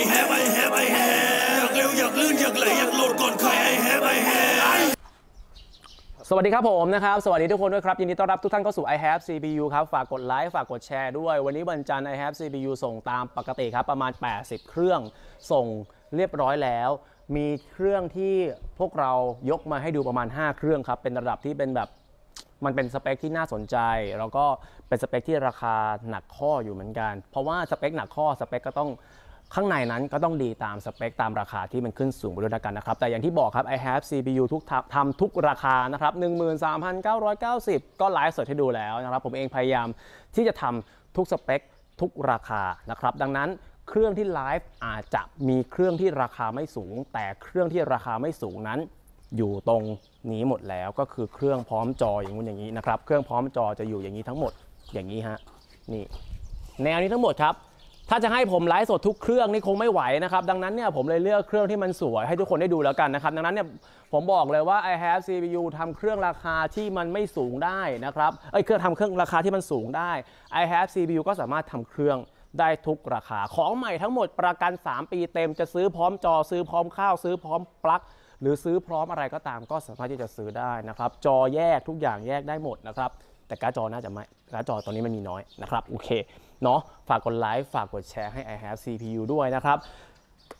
I have I have I have อยากเร็วอยากลื่นอยากไหลอยากโหลดก่อนใคร I have I have สวัสดีครับผมนะครับ สวัสดีทุกคนด้วยครับ ยินดีต้อนรับทุกท่านเข้าสู่ i have CPU ครับ ฝากกดไลค์ฝากกดแชร์ด้วย วันนี้วันจันทร์ i have CPU ส่งตามปกติครับ ประมาณ 80 เครื่องส่งเรียบร้อยแล้ว มีเครื่องที่พวกเรายกมาให้ดูประมาณ 5 เครื่องครับ เป็นระดับที่เป็นแบบมันเป็นสเปคที่น่าสนใจ แล้วก็เป็นสเปคที่ราคาหนักข้ออยู่เหมือนกัน เพราะว่าสเปคหนักข้อสเปคก็ต้อง ข้างในนั้นก็ต้องดีตามสเปคตามราคาที่มันขึ้นสูงไปด้วยกันนะครับ แต่อย่างที่บอกครับ I have CPU ทุกทำทำทุกราคานะครับ 13,990 ก็ไลฟ์สดให้ดูแล้วนะครับ ผมเองพยายามที่จะทำทุกสเปคทุกราคานะครับ ดังนั้นเครื่องที่ไลฟ์อาจจะมีเครื่องที่ราคาไม่สูง แต่เครื่องที่ราคาไม่สูงนั้น อยู่ตรงนี้หมดแล้วก็คือเครื่องพร้อมจออย่างนู้นอย่างนี้นะครับ เครื่องพร้อมจอจะอยู่อย่างนี้ทั้งหมดอย่างนี้ฮะนี่แนวนี้ทั้งหมดครับ ถ้าจะให้ผมไลฟ์สดทุกเครื่องนี่คงไม่ไหวนะครับ ดังนั้นเนี่ยผมเลยเลือกเครื่องที่มันสวยให้ทุกคนได้ดูแล้วกันนะครับ ดังนั้นเนี่ยผมบอกเลยว่า I have CPU ทำเครื่องราคาที่มันไม่สูงได้นะครับเอ้ยเครื่องทำเครื่องราคาที่มันสูงได้ I have CPU ก็สามารถทำเครื่องได้ทุกราคา ของใหม่ทั้งหมดประกัน 3 ปีเต็มจะซื้อพร้อมจอซื้อพร้อมข้าวซื้อพร้อมปลั๊กหรือซื้อพร้อมอะไรก็ตามก็สามารถที่จะซื้อได้นะครับ จอแยกทุกอย่างแยกได้หมดนะครับ แต่การ์ดจอน่าจะไม่การ์ดจอตอนนี้มันมีน้อยนะครับโอเคเนาะฝากกดไลค์ฝากกดแชร์ให้ I have CPU ด้วยนะครับ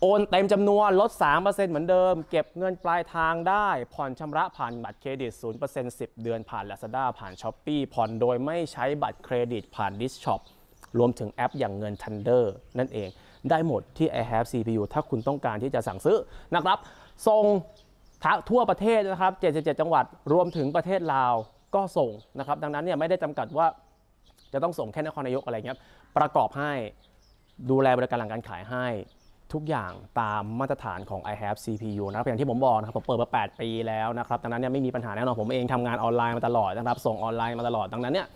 โอนเต็มจำนวนลด 3%เหมือนเดิม เก็บเงินปลายทางได้ ผ่อนชำระผ่านบัตรเครดิต 0% 10 เดือนผ่าน Lazada ผ่าน Shopee ผ่อนโดยไม่ใช้บัตรเครดิตผ่าน d i s h o p รวมถึงแอปอย่างเงิน Thunder นั่นเอง ได้หมดที่ I have CPU ถ้าคุณต้องการที่จะสั่งซื้อนะครับส่งทั่วประเทศนะครับ 77 จังหวัดรวมถึงประเทศลาว ก็ส่งนะครับ ดังนั้นเนี่ยไม่ได้จำกัดว่าจะต้องส่งแค่นครนายกอะไรเงี้ยประกอบให้ดูแลบริการหลังการขายให้ทุกอย่างตามมาตรฐานของ i have CPU นะครับอย่างที่ผมบอกนะครับผมเปิดมา 8 ปีแล้วนะครับดังนั้นเนี่ยไม่มีปัญหาแน่นอนผมเองทำงานออนไลน์มาตลอดนะครับส่งออนไลน์มาตลอดดังนั้นเนี่ย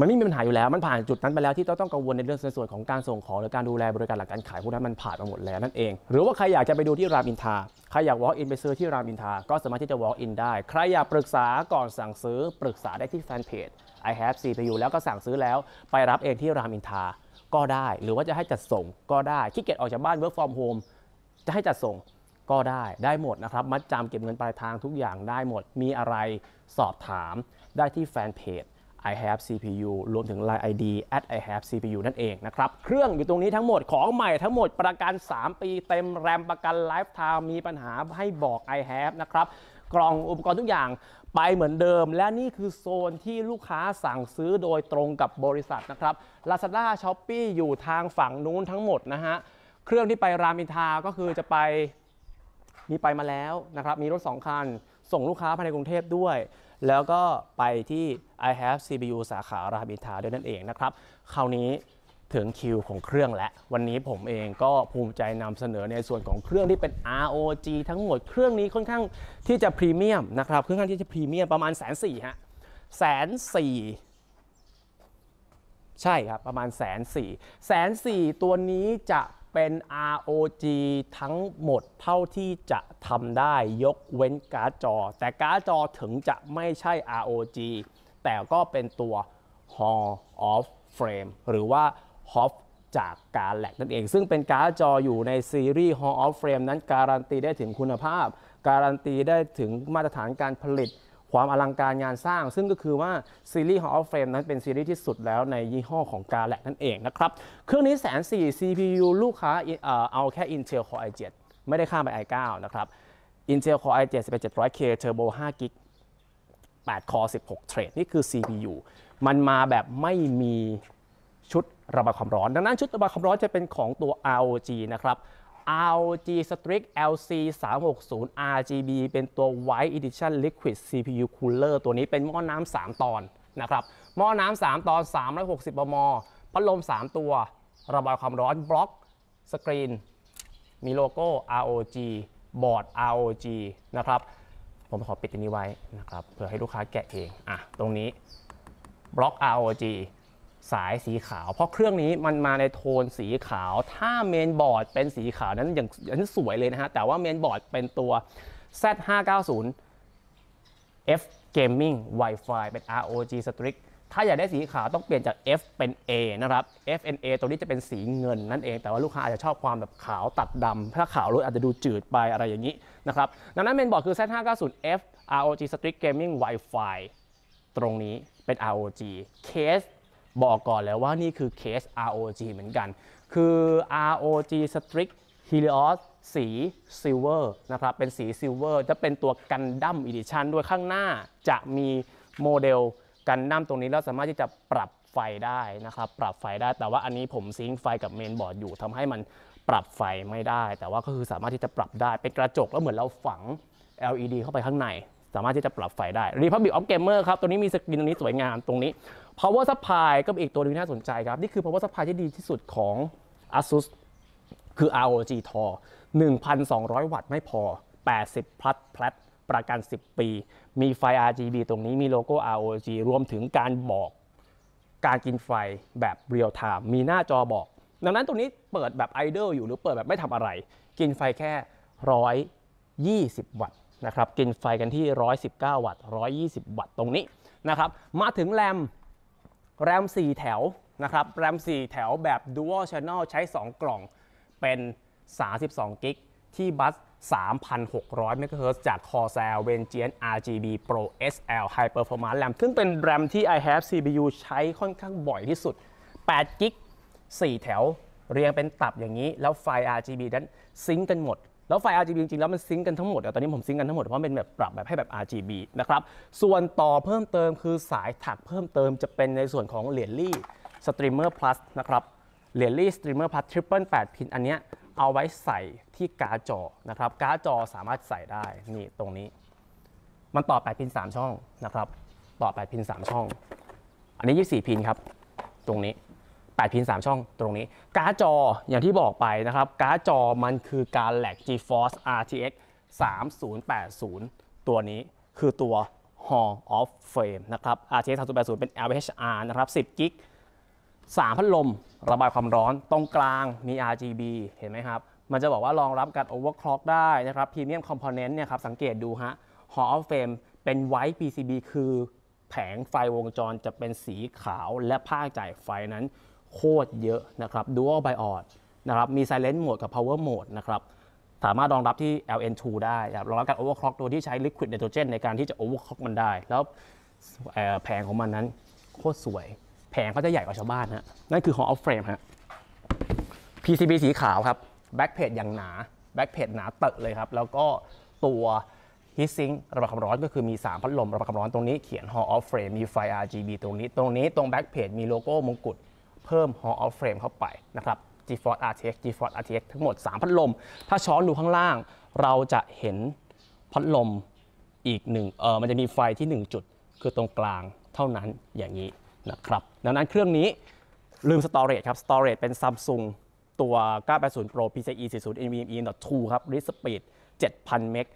มันไม่มีปัญหาอยู่แล้ว มันผ่านจุดนั้นไปแล้วที่ต้องต้องกังวลในเรื่องส่วนของการส่งของหรือการดูแลบริการหลังการขายพวกนั้นมันผ่านมาหมดแล้วนั่นเอง หรือว่าใครอยากจะไปดูที่รามอินทาใครอยาก walk in ไปซื้อที่รามอินทาก็สามารถที่จะ walk in ได้ ใครอยากปรึกษาก่อนสั่งซื้อปรึกษาได้ที่แฟนเพจ I have CPU แล้วก็สั่งซื้อแล้วไปรับเองที่รามอินทาก็ได้ หรือว่าจะให้จัดส่งก็ได้ขี้เกียจออกจากบ้าน work from home จะให้จัดส่งก็ได้ได้หมดนะครับ มัดจำเก็บเงินปลายทางทุกอย่างได้หมดมีอะไรสอบถามได้ที่แฟนเพจ I have CPU รวมถึง Line ID at I have CPU นั่นเองนะครับ เครื่องอยู่ตรงนี้ทั้งหมดของใหม่ทั้งหมดประกัน 3 ปีเต็มแรมประกัน lifetime มีปัญหาให้บอก I have นะครับ กล่องอุปกรณ์ทุกอย่างไปเหมือนเดิม และนี่คือโซนที่ลูกค้าสั่งซื้อโดยตรงกับบริษัทนะครับ Lazada Shopee อยู่ทางฝั่งนู้นทั้งหมดนะฮะ เครื่องที่ไปรามอินทราก็คือจะไปมีไปมาแล้วนะครับ มีรถ 2 คัน ส่งลูกค้าภายในกรุงเทพด้วย แล้วก็ไปที่ I have CPU สาขารามอินทาด้วยนั่นเองนะครับ คราวนี้ถึงคิวของเครื่องและวันนี้ผมเองก็ภูมิใจนำเสนอในส่วนของเครื่องที่เป็น ROG ทั้งหมด เครื่องนี้ค่อนข้างที่จะพรีเมียมนะครับค่อนข้างที่จะพรีเมียมประมาณแสนสี่ฮะแสนสี่ใช่ครับ ประมาณแสนสี่แสนสี่ตัวนี้จะ เป็น ROG ทั้งหมดเท่าที่จะทำได้ยกเว้นการ์ดจอ แต่การ์ดจอถึงจะไม่ใช่ ROG แต่ก็เป็นตัว Hall of Frame หรือว่า HOF จากการแลกนั่นเอง ซึ่งเป็นการ์ดจออยู่ในซีรีส์ Hall of Frame นั้นการันตีได้ถึงคุณภาพ การันตีได้ถึงมาตรฐานการผลิต ความอลังการงานสร้าง ซึ่งก็คือว่าซีรีส์ Hall of Fame นั้นเป็นซีรีส์ที่สุดแล้วในยี่ห้อของกาแลกนั่นเองนะครับ เครื่องนี้แสนสี่ CPU ลูกค้าเอ่อเอาแค่ Intel Core i7 ไม่ได้ข้ามไป i9 นะครับ Intel Core i7 11700K Turbo 5 g b 8 Core 16 เทรดนี่คือ CPU มันมาแบบไม่มีชุดระบายความร้อน ดังนั้นชุดระบายความร้อนจะเป็นของตัว ROG นะครับ ROG Strix LC 360 RGB เป็นตัว White Edition Liquid CPU Cooler ตัวนี้เป็นหม้อน้ำ3ตอนนะครับ หม้อน้ำ3ตอน 360 มม พัดลม 3 ตัว ระบายความร้อนบล็อกสกรีน มีโลโก้ ROG บอร์ด ROG นะครับ ผมขอปิดอันนี้ไว้นะครับเพื่อให้ลูกค้าแกะเอง อะ ตรงนี้บล็อก ROG สายสีขาว เพราะเครื่องนี้มันมาในโทนสีขาว ถ้าเมนบอร์ดเป็นสีขาวนั้นอย่างนั้นสวยเลยนะฮะ แต่ว่าเมนบอร์ดเป็นตัว Z590 F Gaming Wi-Fi เป็น ROG Strix ถ้าอยากได้สีขาวต้องเปลี่ยนจาก F เป็น A นะครับ FNA ตัวนี้จะเป็นสีเงินนั่นเอง แต่ว่าลูกค้าอาจจะชอบความแบบขาวตัดดำ ถ้าขาวเลยอาจจะดูจืดไปอะไรอย่างนี้นะครับ ดังนั้นเมนบอร์ดคือ Z590F ROG Strix Gaming Wi-Fi ตรงนี้เป็น ROG เคส บอกก่อนแล้วว่านี่คือเคส ROG เหมือนกัน คือ ROG Strix Helios สี silver นะครับ เป็นสี silver จะเป็นตัวกันดั้ม edition ด้วยข้างหน้าจะมีโมเดลกันดั้มตรงนี้แล้วสามารถที่จะปรับไฟได้นะครับ ปรับไฟได้ แต่ว่าอันนี้ผม sync ไฟกับเมนบอร์ดอยู่ทำให้มันปรับไฟไม่ได้ แต่ว่าก็คือสามารถที่จะปรับได้ เป็นกระจกแล้วเหมือนเราฝัง LED เข้าไปข้างใน สามารถที่จะปรับไฟได้ Republic of Gamer ครับ ตัวนี้มีสกรีนตรงนี้สวยงาม ตรงนี้ Power Supply ก็เป็นอีกตัวหนึงที่น่าสนใจครับ นี่คือ Power Supply ที่ดีที่สุดของ ASUS คือ ROG Tor 1,200 วัตต์ไม่พอ 80 พลัดพลัดประกัน 10 ปี มีไฟ RGB ตรงนี้มีโลโก้ ROG รวมถึงการบอกการกินไฟแบบ real time มีหน้าจอบอก ดังนั้นตรงนี้เปิดแบบ idle อยู่หรือเปิดแบบไม่ทำอะไร กินไฟแค่ 120 วัตต์นะครับ กินไฟกันที่ 119 วัตต์ 120 วัตต์ตรงนี้นะครับ มาถึงแรม แรม 4 แถวนะครับแรม 4 แถวแบบ Dual Channel ใช้ 2 กล่องเป็น 32 กิกที่บัส 3,600 MHz จาก Corsair v e n g e a n RGB Pro SL High Performance RAM ซึ่งเป็นแรมที่ I have CPU ใช้ค่อนข้างบ่อยที่สุด 8 กิก 4 แถว เรียงเป็นตับอย่างนี้ แล้วไฟ RGB นั้นซิงก์กันหมด แล้วไฟ RGB จริงๆแล้วมันซิงก์กันทั้งหมดแต่ตอนนี้ผมซิงก์กันทั้งหมดเพราะเป็นแบบปรับแบบให้แบบ RGB นะครับส่วนต่อเพิ่มเติมคือสายถักเพิ่มเติมจะเป็นในส่วนของเหรียญลี่ Streamer Plus นะครับเหรียญลี่ Streamer Plus Triple 8พินอันเนี้ยเอาไว้ใส่ที่การ์ดจอนะครับการ์ดจอสามารถใส่ได้นี่ตรงนี้ มันต่อ 8 พิน 3 ช่องนะครับ ต่อ 8 พิน 3 ช่อง อันนี้ 24 พินครับ ตรงนี้ 8 พิน 3 ช่องตรงนี้ การ์ดจออย่างที่บอกไปนะครับ การ์ดจอมันคือการแหลก GeForce RTX 3080 ตัวนี้คือตัว Hall of Fame นะครับ RTX 3080 เป็น LHR นะครับ 10กิก3พัดลม ระบายความร้อนตรงกลางมี RGB เห็นไหมครับ มันจะบอกว่ารองรับการ overclock ได้นะครับ Premium Component เนี่ยครับ สังเกตดูฮะ Hall of Fame เป็น White PCB คือแผงไฟวงจรจะเป็นสีขาวและภาคจ่ายไฟนั้น โคตรเยอะนะครับ Dual Bios นะครับ มี Silent Mode กับ Power Mode นะครับ สามารถรองรับที่ LN2 ได้ครับรองรับการ overclock โดยที่ใช้ liquid nitrogen ในการที่จะ overclock มันได้ แล้วแผงของมันนั้นโคตรสวย แผงเขาจะใหญ่กว่าชาวบ้านฮะ นั่นคือ Hall of Frame ฮะ PCB สีขาวครับ backplate อย่างหนา backplate หนาเตอะเลยครับ แล้วก็ตัว heat sink ระบายความร้อนก็คือมี 3 พัดลมระบายความร้อนตรงนี้เขียน Hall of Frame มีไฟ RGB ตรงนี้ ตรงนี้ตรง backplate มีโลโก้มงกุฎ เพิ่ม Hall of Frame เข้าไปนะครับ GeForce RTX GeForce RTX ทั้งหมด 3 พัดลม ถ้าช้อนดูข้างล่าง เราจะเห็นพัดลมอีกหนึ่งเออมันจะมีไฟที่ 1 จุด คือตรงกลางเท่านั้นอย่างนี้นะครับดังนั้นเครื่องนี้ลืม storage ครับ storage เป็น Samsung ตัว 980 Pro PCIe 40 NVMe .2 ครับ read speed 7,000 เมก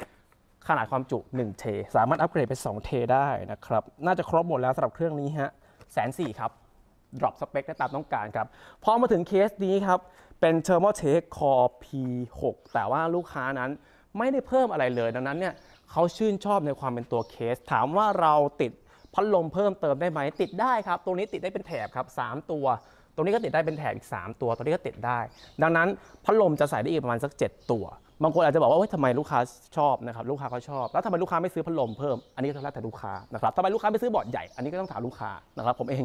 ขนาดความจุ1เทสามารถอัปเกรดเป็น2เทได้นะครับ น่าจะครบหมดแล้วสำหรับเครื่องนี้ฮะแสนสี่ครับ drop สเปคได้ตามต้องการครับ พอมาถึงเคสนี้ครับ เป็น Thermaltake Core P6 แต่ว่าลูกค้านั้นไม่ได้เพิ่มอะไรเลย ดังนั้นเนี่ยเขาชื่นชอบในความเป็นตัวเคส ถามว่าเราติดพัดลมเพิ่มเติมได้ไหม ติดได้ครับ ตรงนี้ติดได้เป็นแถบครับ 3 ตัว ตรงนี้ก็ติดได้เป็นแถบอีก 3 ตัวตัวนี้ก็ติดได้ ดังนั้นพัดลมจะใส่ได้อีกประมาณสัก 7 ตัว บางคนอาจจะบอกว่าเฮ้ยทำไมลูกค้าชอบนะครับ ลูกค้าเขาชอบ แล้วทำไมลูกค้าไม่ซื้อพัดลมเพิ่ม อันนี้ก็แล้วแต่ลูกค้านะครับทำไมลูกค้าไม่ซื้อบอร์ดใหญ่ อันนี้ก็ต้องถามลูกค้านะครับ ผมเอง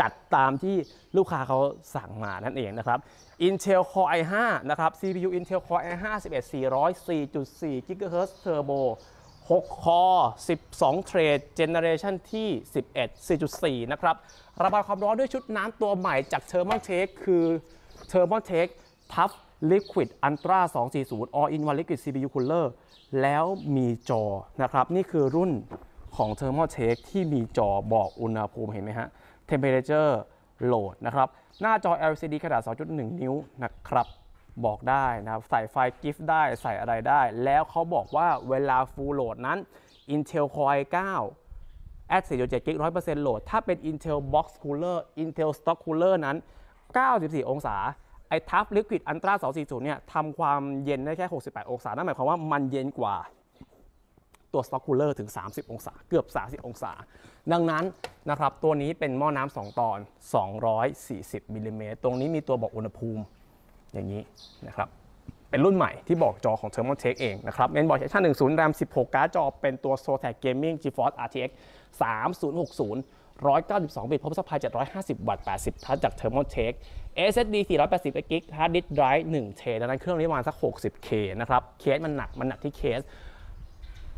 จัดตามที่ลูกค้าเขาสั่งมานั่นเองนะครับ Intel Core i5 นะครับ CPU Intel Core i5 11404.4 GHz Turbo 6 Core 12 เทรด Generation ที่ 11 4.4 นะครับ ระบายความร้อนด้วยชุดน้ำตัวใหม่จาก Thermaltake คือ Thermaltake Tough Liquid Ultra 240 All in One Liquid CPU Cooler แล้วมีจอนะครับ นี่คือรุ่นของ Thermaltake ที่มีจอบอกอุณหภูมิเห็นไหมฮะ Temperature Load นะครับ หน้าจอ LCD ขนาด 2.1 นิ้วนะครับ บอกได้นะครับ ใส่ไฟล์ GIF ได้ใส่อะไรได้ แล้วเขาบอกว่าเวลา Full Load นั้น Intel Core i9 at 4.7กิก100%โหลด ถ้าเป็น Intel Box Cooler Intel Stock Cooler นั้น 94 องศา ไอ้ทับ Liquid Ultra 240 เนี่ยทำความเย็นได้แค่ 68 องศา นั่นหมายความว่ามันเย็นกว่า ตัว stock cooler ถึง 30 องศา เกือบ 30 องศา ดังนั้นนะครับตัวนี้เป็นหม้อน้ำ2ตอน 240มิลลิเมตรตรงนี้มีตัวบอกอุณหภูมิอย่างนี้นะครับเป็นรุ่นใหม่ที่บอกจอของ Thermaltake เองนะครับเมนบอร์ด Gen 10 RAM 16 การ์ดจอเป็นตัว Zotac Gaming GeForce RTX 3060 192 บิต power supply 750 วัตต์ 80 ทัชจาก Thermaltake SSD 480 GB Hard Disk Drive 1เทดังนั้นเครื่องนี้ประมาณสัก 60K นะครับ เคสมันหนัก มันหนักที่เคส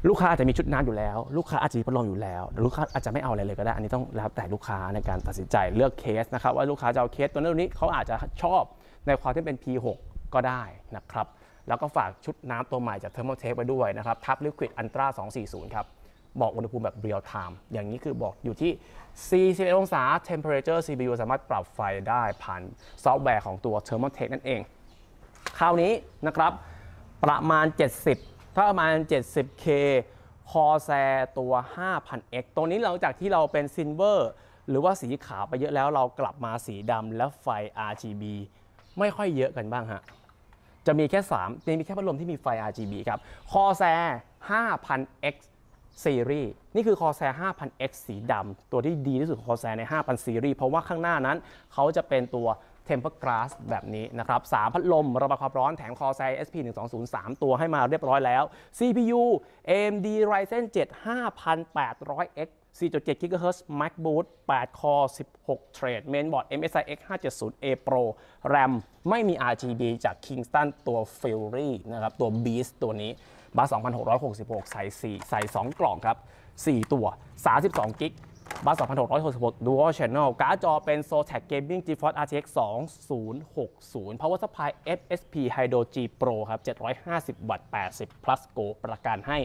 ลูกค้าอาจจะมีชุดน้ำอยู่แล้ว ลูกค้าอาจจะมีพัดลมอยู่แล้ว ลูกค้าอาจจะไม่เอาอะไรเลยก็ได้ อันนี้ต้องแล้วแต่ลูกค้าในการตัดสินใจเลือกเคสนะครับว่าลูกค้าจะเอาเคสตัวนั้นตัวนี้เขาอาจจะชอบในความที่เป็น P6 ก็ได้นะครับ แล้วก็ฝากชุดน้ำตัวใหม่จาก Thermaltake ไปด้วยนะครับทับ Liquid Ultra 240 ครับ บอกอุณหภูมิแบบ real time อย่างนี้คือบอกอยู่ที่ 41 องศา temperature CPU สามารถปรับไฟได้ผ่านซอฟต์แวร์ของตัว Thermaltake นั่นเอง คราวนี้นะครับประมาณ 70 ถ้าประมาณ 70K Corsair ตัว 5,000X ตรงนี้หลังจากที่เราเป็น silver หรือว่าสีขาวไปเยอะแล้วเรากลับมาสีดำและไฟ RGB ไม่ค่อยเยอะกันบ้างฮะ จะมีแค่3จะมีแค่พัดลมที่มีไฟ RGB ครับคอแซ 5,000X ซีรีส์นี่คือคอแซ 5,000X สีดำตัวที่ดีที่สุดของ Corsair ใน 5,000ซีรีส์เพราะว่าข้างหน้านั้นเขาจะเป็นตัว Tempered Glass แบบนี้นะครับ3พัดลมระบายความร้อนแถมคอแซ SP 1 2 0 3ตัวให้มาเรียบร้อยแล้ว CPU AMD Ryzen 7 5800X 4.7 GHz MacBook 8คอ16เทรด Mainboard MSI X 570A Pro RAM ไม่มี RGB จาก Kingston ตัว Fury นะครับ ตัว Beast ตัวนี้บัส2666 ใส่ 4 ใส่ 2 กล่องครับ 4 ตัว 32 กิก บัส2666 Dual Channel การ์ดจอเป็น Zotac Gaming GeForce RTX 2060 Power Supply FSP Hydro G Pro ครับ 750 วัตต์ 80 plus Go ประกันให้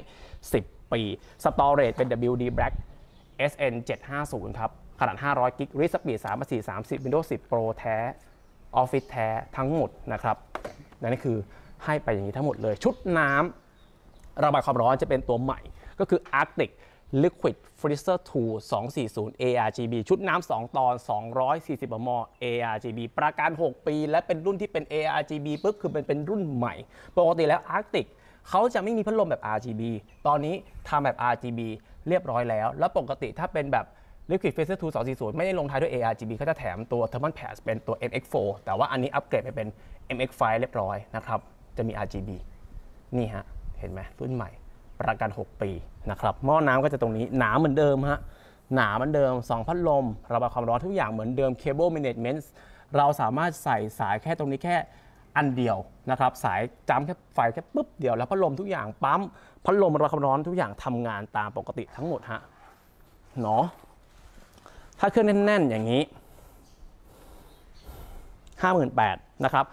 10 ปี Storage เป็น WD Black SN 750 ครับ ขนาด 500 กิก Read Speed 3 4 30 Windows 10 Pro แท้ Office แท้ทั้งหมดนะครับและนี่คือให้ไปอย่างนี้ทั้งหมดเลย ชุดน้ำระบายความร้อนจะเป็นตัวใหม่ก็คือ Arctic Liquid Freezer 2 240 ARGB ชุดน้ำ2 ตอน 240ม ARGB ประกัน 6 ปี และเป็นรุ่นที่เป็น ARGB ปุ๊บคือเป็นเป็นรุ่นใหม่ ปกติแล้ว Arctic เขาจะไม่มีพัดลมแบบ RGB ตอนนี้ทำแบบ RGB เรียบร้อยแล้ว แล้วปกติถ้าเป็นแบบ Liquid Freezer 2 240 ไม่ได้ลงท้ายด้วย ARGB เขาจะแถมตัว Thermal Pass เป็นตัว MX4 แต่ว่าอันนี้อัปเกรดไปเป็น MX5 เรียบร้อยนะครับ จะมี RGB นี่ฮะ เห็นไหมรุ่นใหม่ ประกัน 6 ปีนะครับหม้อน้ำก็จะตรงนี้หนาเหมือนเดิมฮะหนาเหมือนเดิม 2 พัดลม ระบายความร้อนทุกอย่างเหมือนเดิม Cable Management เราสามารถใส่สายแค่ตรงนี้แค่อันเดียวนะครับสายจำแค่ไฟแค่ปุ๊บเดียวแล้วพัดลมทุกอย่างปั๊มพัดลมระบายความร้อนทุกอย่างทำงานตามปกติทั้งหมดฮะเนาะถ้าเครื่องแน่นๆอย่างนี้ 58,000นะครับ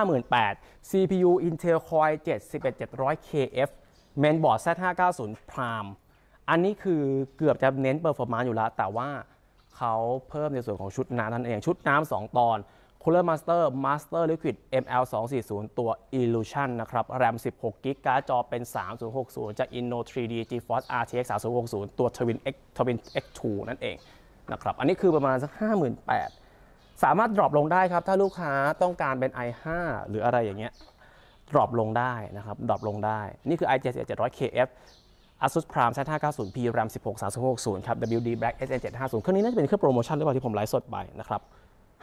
58,000 CPU Intel Core i7 11700KF Mainboard Z590 Prime อันนี้คือเกือบจะเน้น performance อยู่แล้ว แต่ว่าเขาเพิ่มในส่วนของชุดน้ำนั่นเอง ชุดน้ำ2ตอน Cooler Master Master Liquid ML 240ตัว Illusion นะครับ RAM 16 g b การ์ดจอเป็น 3060 จาก Inno 3D GeForce RTX 3060 ตัว Twin X Twin X2 นั่นเองนะครับอันนี้คือประมาณสัก 58,000สามารถ drop ลงได้ครับ ถ้าลูกค้าต้องการเป็น i5 หรืออะไรอย่างเงี้ย drop ลงได้นะครับ drop ลงได้ นี่คือ i7 700KF Asus Prime Z590P RAM 16 3060 ครับ WD Black SN 750เครื่องนี้น่าจะเป็นเครื่องโปรโมชั่นหรือเปล่าที่ผมไลฟ์สดไปนะครับ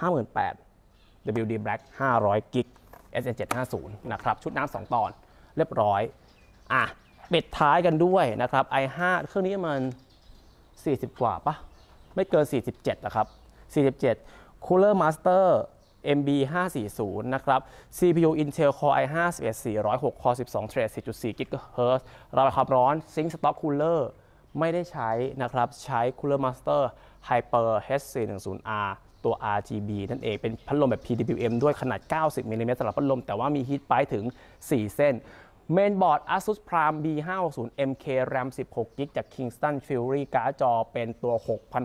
58,000 WD Black 500 GB SN 750นะครับ ชุดน้ำ2ตอนเรียบร้อย อะ ปิดท้ายกันด้วยนะครับ i5 เครื่องนี้มัน 40 กว่าปะไม่เกิน 47นะครับ47 Cooler Master MB 540 นะครับ CPU Intel Core i5 11406 Core 12 Thread 4.4 GHz ระบายความร้อน Sync Stock Cooler ไม่ได้ใช้นะครับ ใช้ Cooler Master Hyper H410R ตัว RGB นั่นเอง เป็นพัดลมแบบ PWM ด้วยขนาด 90 มิลลิเมตรสำหรับพัดลม แต่ว่ามีฮีทไปถึง 4 เส้น เมนบอร์ด Asus Prime B560 MK RAM 16 g b จาก Kingston Fury การ์ดจอเป็นตัว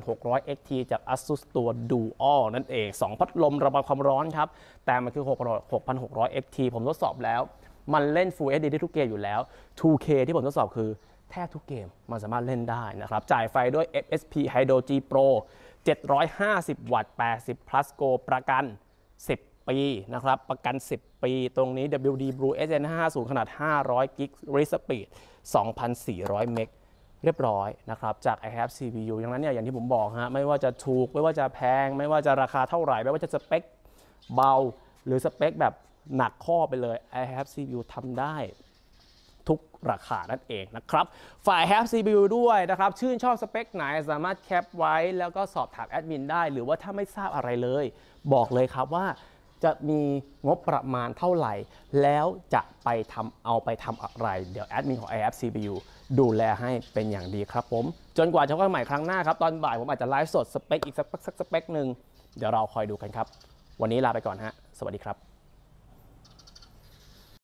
6600 XT จาก Asus ตัว Dual นั่นเอง 2 พัดลมระบายความร้อนครับ แต่มันคือ 6600 XT ผมทดสอบแล้ว มันเล่น Full HD ได้ทุกเกมอยู่แล้ว 2K ที่ผมทดสอบคือแทบทุกเกม มันสามารถเล่นได้นะครับ จ่ายไฟด้วย FSP Hydro G Pro 750 วัตต์ 80 plus Go ประกัน 10 10 ปีนะครับ ประกัน 10 ปี ตรงนี้ WD Blue SN50 ขนาด 500 กิก Read Speed 2,400 เมกเรียบร้อยนะครับจาก i have CPU อย่างนั้นเนี่ยอย่างที่ผมบอกฮะไม่ว่าจะถูก ไม่ว่าจะแพง ไม่ว่าจะราคาเท่าไหร่ ไม่ว่าจะสเปคเบา หรือสเปคแบบหนักข้อไปเลย i have CPU ทำได้ทุกราคานั่นเองนะครับ ฝ่าย Have CPU ด้วยนะครับ ชื่นชอบสเปคไหนสามารถแคปไว้ แล้วก็สอบถามแอดมินได้ หรือว่าถ้าไม่ทราบอะไรเลย บอกเลยครับว่า จะมีงบประมาณเท่าไหร่ แล้วจะไปทำเอาไปทำอะไร เดี๋ยวแอดมินของ AF CPU ดูแลให้เป็นอย่างดีครับผม จนกว่าจะพบกันใหม่ครั้งหน้าครับ ตอนบ่ายผมอาจจะไลฟ์สดสเปคอีกสักสักสเปคหนึ่งเดี๋ยวเราคอยดูกันครับ วันนี้ลาไปก่อนฮะ สวัสดีครับ